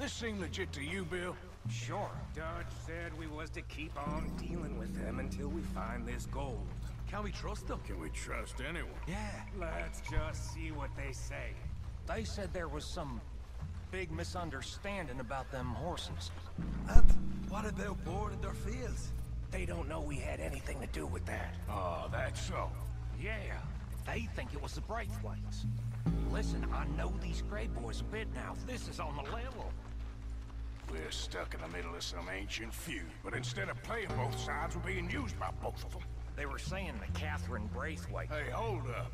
This seem legit to you, Bill? Sure. Dutch said we was to keep on dealing with them until we find this gold. Can we trust them? Can we trust anyone? Yeah. Let's just see what they say. They said there was some big misunderstanding about them horses. And what about boarding their fields? They don't know we had anything to do with that. Oh, that's so. Yeah. They think it was the Braithwaites. Listen, I know these Gray boys a bit now. This is on the level. We're stuck in the middle of some ancient feud, but instead of playing both sides, we're being used by both of them. They were saying the Catherine Braithwaite... Hey, hold up.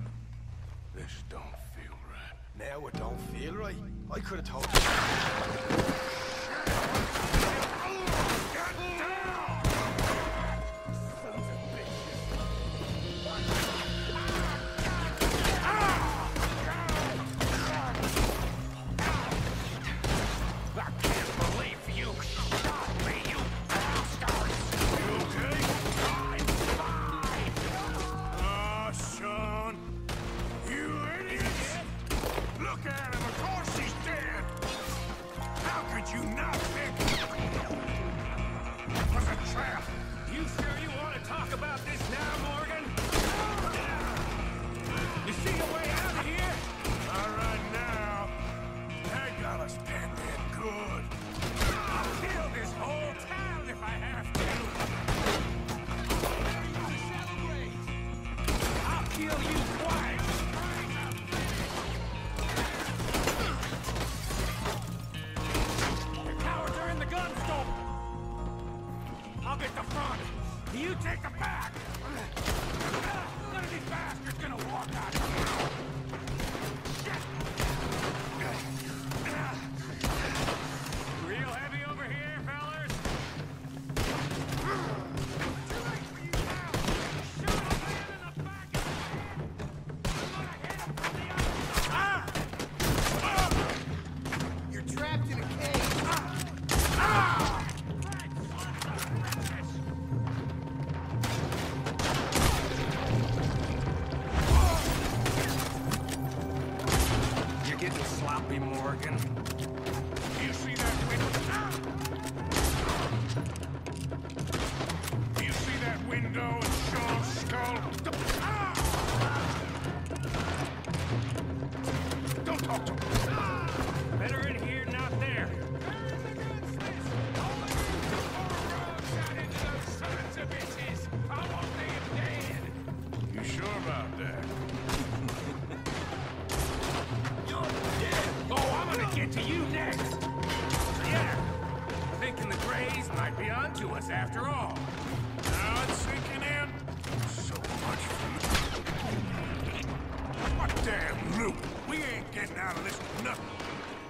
This don't feel right. Now it don't feel right. I could have told you. You sure you want to talk about this now, Morgan? You see a way out of here? All right now. That got us pinned in good. I'll kill this whole town if I have to. I'll kill you twice. I'll get the. You take the back. None of these bastards gonna walk out. Getting sloppy, Morgan. You see that window? Ah! You see that window in Sean's skull? After all. Now it's sinking in. So much food. Damn loot? We ain't getting out of this with nothing.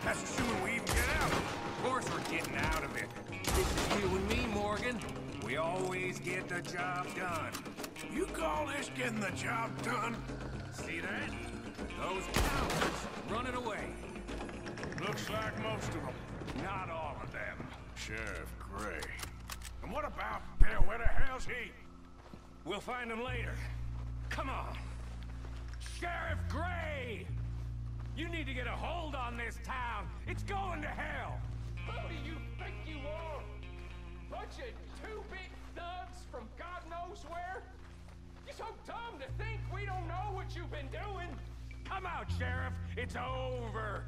That's assuming we even get out. Of course we're getting out of it. This is you and me, Morgan. We always get the job done. You call this getting the job done? See that? Those cowards running away. Looks like most of them. Not all of them. Sheriff Gray. And what about Bill? Where the hell's he? We'll find them later. Come on. Sheriff Gray! You need to get a hold on this town. It's going to hell. Who do you think you are? Bunch of two-bit thugs from God knows where? You're so dumb to think we don't know what you've been doing. Come out, Sheriff. It's over.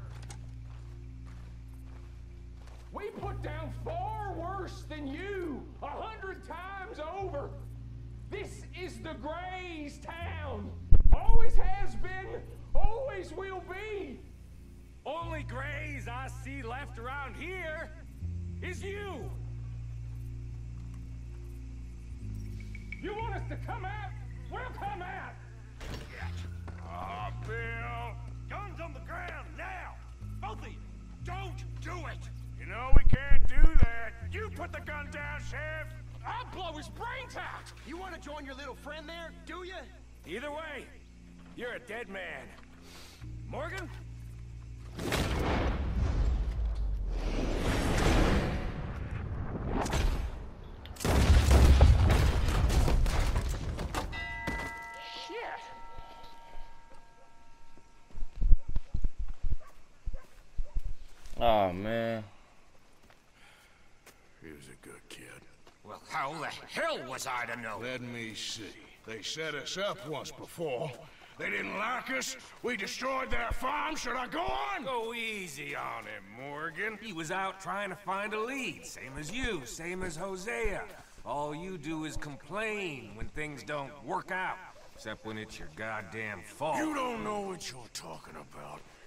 We put down far worse than you, a hundred times over. This is the Grays town. Always has been, always will be. Only Grays I see left around here is you. You want us to come out? We'll come out. Ah, Bill. Sheriff. I'll blow his brains out! You want to join your little friend there, do you? Either way, you're a dead man. Morgan? Shit! Oh man. He was a good kid. Well, how the hell was I to know? Let me see. They set us up once before. They didn't like us. We destroyed their farm. Should I go on? Go easy on him, Morgan. He was out trying to find a lead, same as you, same as Hosea. All you do is complain when things don't work out, except when it's your goddamn fault. You don't know what you're talking about.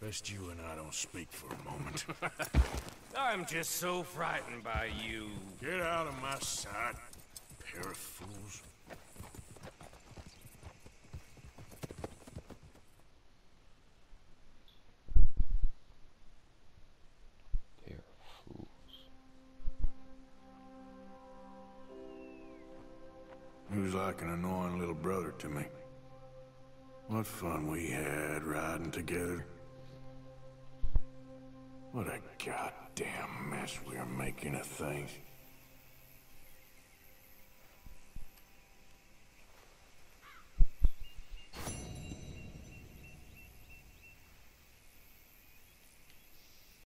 best you and I don't speak for a moment. I'm just so frightened by you. Get out of my sight, pair of fools. Pair of fools. He was like an annoying little brother to me. What fun we had riding together. What a goddamn mess we are making of things.